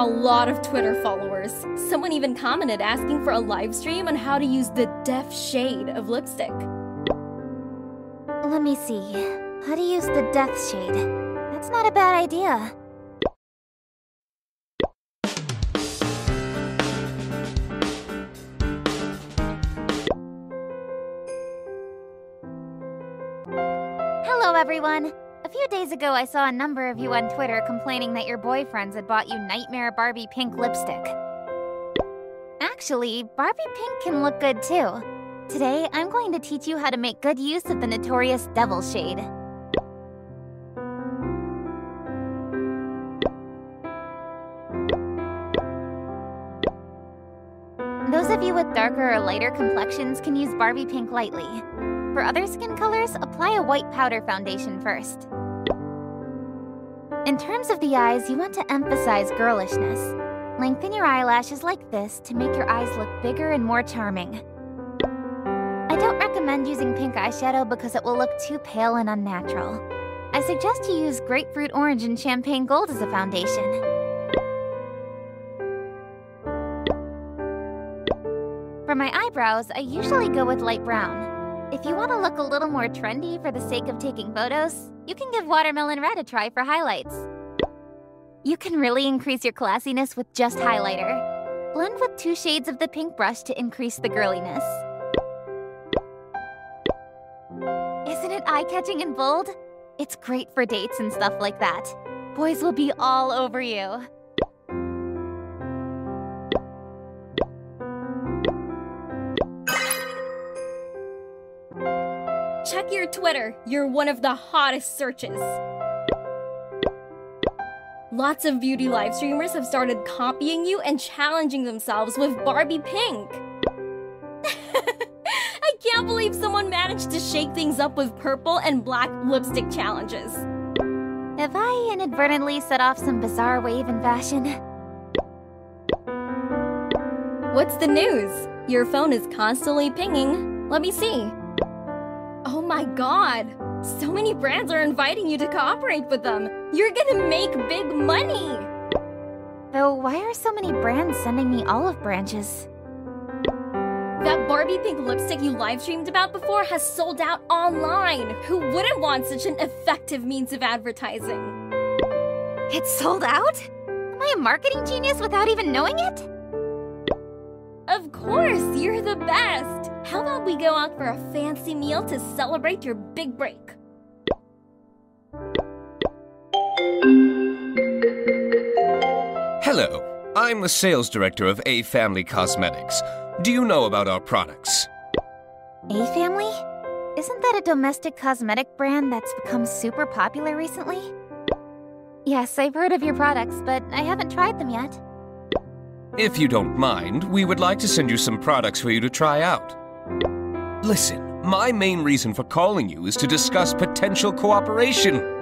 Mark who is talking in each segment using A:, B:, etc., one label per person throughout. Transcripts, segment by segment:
A: a lot of Twitter followers. Someone even commented asking for a live stream on how to use the deaf shade of lipstick.
B: Let me see. How to use the death shade. That's not a bad idea. Hello, everyone. A few days ago, I saw a number of you on Twitter complaining that your boyfriends had bought you Nightmare Barbie pink lipstick. Actually, Barbie pink can look good too. Today, I'm going to teach you how to make good use of the notorious Devil Shade. Those of you with darker or lighter complexions can use Barbie pink lightly. For other skin colors, apply a white powder foundation first. In terms of the eyes, you want to emphasize girlishness. Lengthen your eyelashes like this to make your eyes look bigger and more charming. I don't recommend using pink eyeshadow because it will look too pale and unnatural. I suggest you use grapefruit orange and champagne gold as a foundation. For my eyebrows, I usually go with light brown. If you want to look a little more trendy for the sake of taking photos, you can give watermelon red a try for highlights. You can really increase your classiness with just highlighter. Blend with two shades of the pink brush to increase the girliness. Isn't it eye-catching and bold? It's great for dates and stuff like that. Boys will be all over you.
A: Check your Twitter. You're one of the hottest searches. Lots of beauty live streamers have started copying you and challenging themselves with Barbie Pink. I can't believe someone managed to shake things up with purple and black lipstick challenges.
B: Have I inadvertently set off some bizarre wave in fashion?
A: What's the news? Your phone is constantly pinging. Let me see. Oh my god! So many brands are inviting you to cooperate with them. You're gonna make big money!
B: Though, why are so many brands sending me olive branches?
A: That Barbie pink lipstick you live streamed about before has sold out online. Who wouldn't want such an effective means of advertising?
B: It's sold out? Am I a marketing genius without even knowing it?
A: Of course, you're the best! How about we go out for a fancy meal to celebrate your big break?
C: Hello, I'm the sales director of A Family Cosmetics. Do you know about our products?
B: A Family? Isn't that a domestic cosmetic brand that's become super popular recently? Yes, I've heard of your products, but I haven't tried them yet.
C: If you don't mind, we would like to send you some products for you to try out. Listen, my main reason for calling you is to discuss potential cooperation.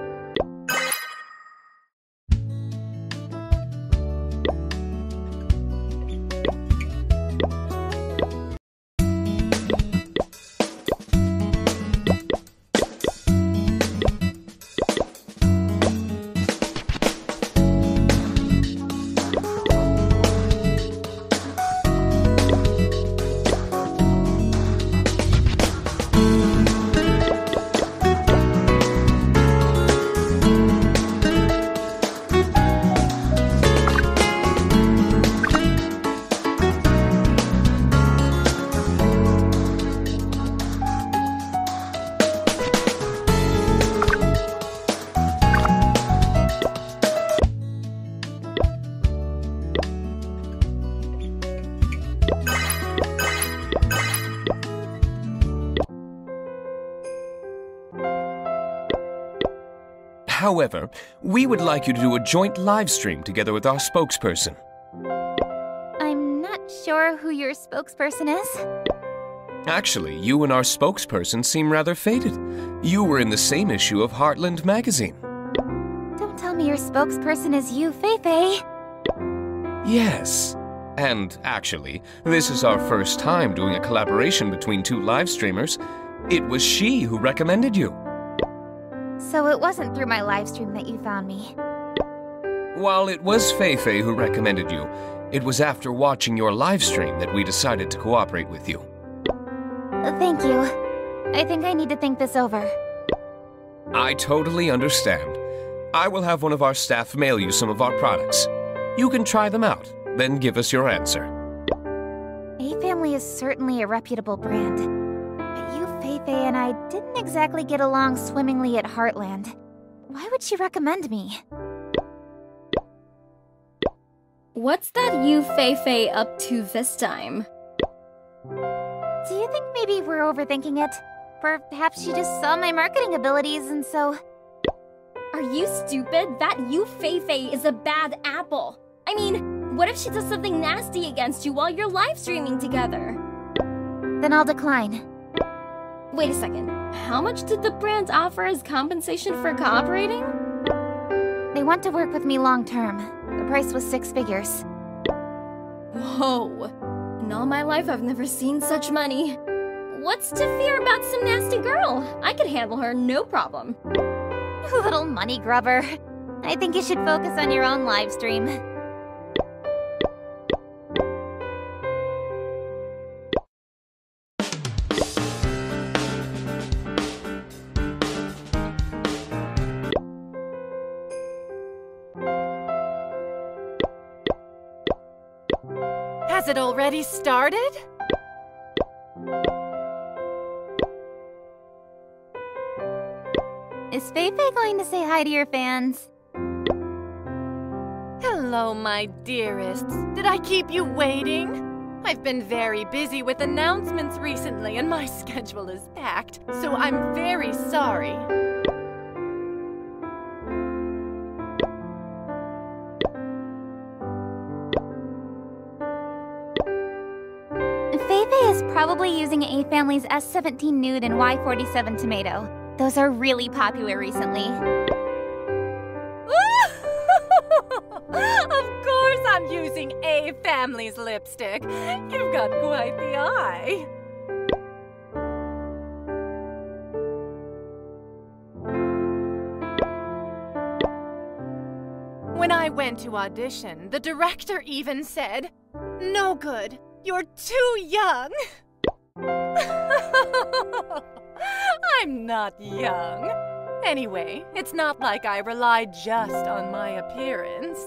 C: However, we would like you to do a joint live stream together with our spokesperson.
B: I'm not sure who your spokesperson is.
C: Actually, you and our spokesperson seem rather faded. You were in the same issue of Heartland magazine.
B: Don't tell me your spokesperson is you, Feifei.
C: Yes. And actually, this is our first time doing a collaboration between two live streamers. It was she who recommended you.
B: So it wasn't through my livestream that you found me.
C: While it was Feifei who recommended you, it was after watching your livestream that we decided to cooperate with you.
B: Thank you. I think I need to think this over.
C: I totally understand. I will have one of our staff mail you some of our products. You can try them out, then give us your answer.
B: A Family is certainly a reputable brand. Feifei, and I didn't exactly get along swimmingly at Heartland. Why would she recommend me?
A: What's that Yu Feifei up to this time?
B: Do you think maybe we're overthinking it? Or perhaps she just saw my marketing abilities and so...
A: Are you stupid? That Yu Feifei is a bad apple. I mean, what if she does something nasty against you while you're live streaming together?
B: Then I'll decline.
A: Wait a second. How much did the brand offer as compensation for cooperating?
B: They want to work with me long term. The price was six figures.
A: Whoa. In all my life, I've never seen such money. What's to fear about some nasty girl? I could handle her, no problem.
B: You little money grubber. I think you should focus on your own live stream.
D: Has it already started?
B: Is Feifei going to say hi to your fans?
D: Hello, my dearests. Did I keep you waiting? I've been very busy with announcements recently and my schedule is packed, so I'm very sorry.
B: Probably using A Family's S17 Nude and Y47 Tomato. Those are really popular recently.
D: of course I'm using A Family's lipstick. You've got quite the eye. When I went to audition, the director even said, No good, you're too young. I'm not young. Anyway, it's not like I rely just on my appearance.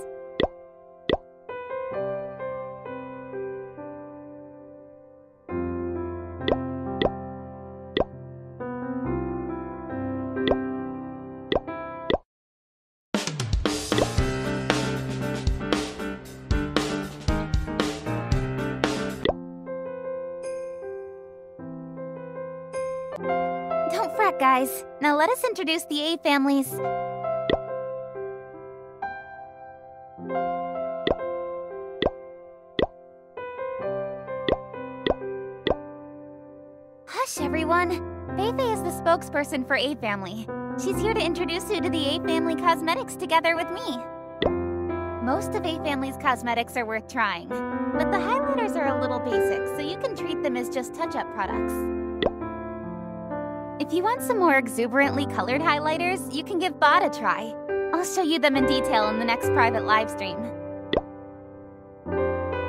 B: Guys. Now let us introduce the A families. Hush, everyone. Feifei is the spokesperson for A Family. She's here to introduce you to the A Family cosmetics together with me. Most of A Family's cosmetics are worth trying, but the highlighters are a little basic, so you can treat them as just touch-up products. If you want some more exuberantly colored highlighters, you can give Bot a try. I'll show you them in detail in the next private livestream.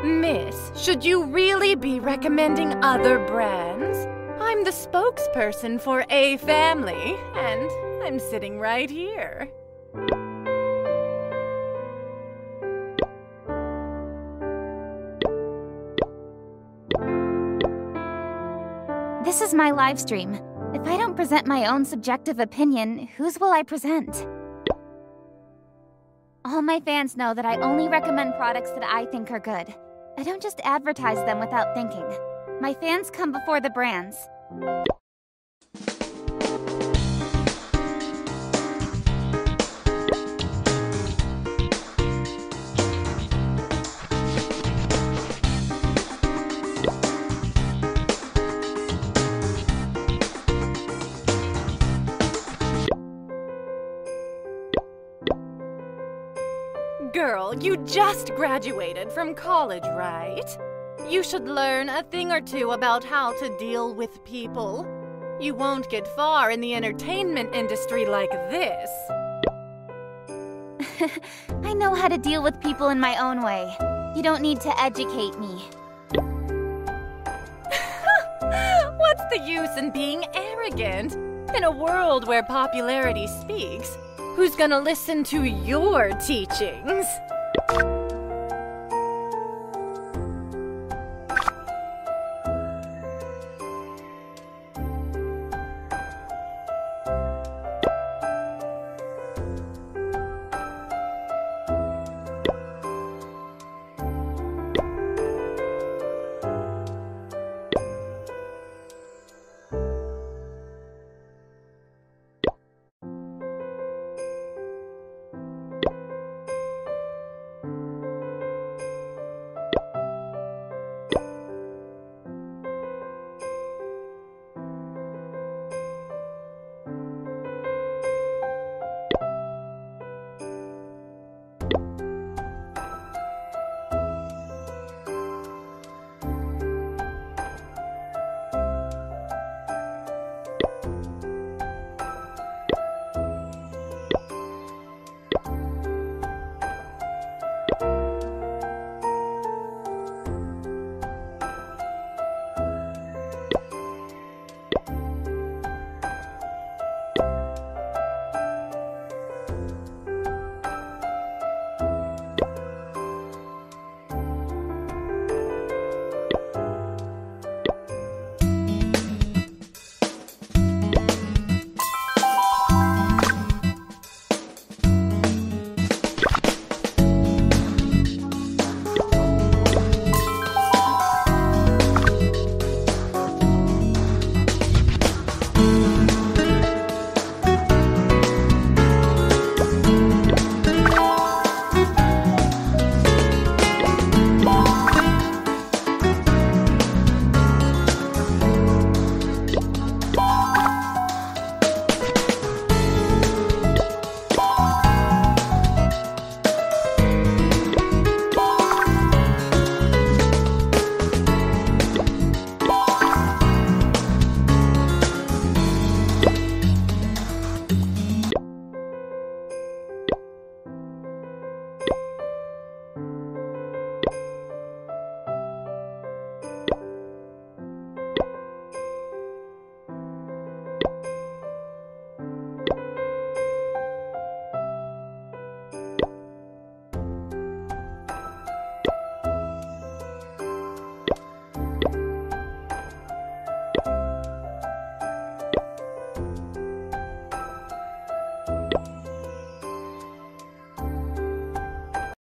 D: Miss, should you really be recommending other brands? I'm the spokesperson for A Family, and I'm sitting right here.
B: This is my livestream. If I don't present my own subjective opinion, whose will I present? All my fans know that I only recommend products that I think are good. I don't just advertise them without thinking. My fans come before the brands.
D: Girl, you just graduated from college, right? You should learn a thing or two about how to deal with people. You won't get far in the entertainment industry like this.
B: I know how to deal with people in my own way. You don't need to educate me.
D: What's the use in being arrogant? In a world where popularity speaks, who's gonna listen to your teachings?